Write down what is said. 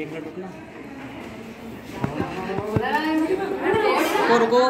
एक मिनट रुकना। रुको रुको